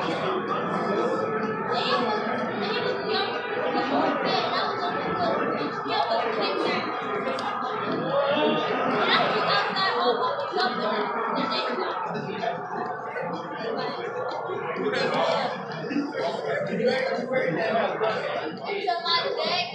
Until my dad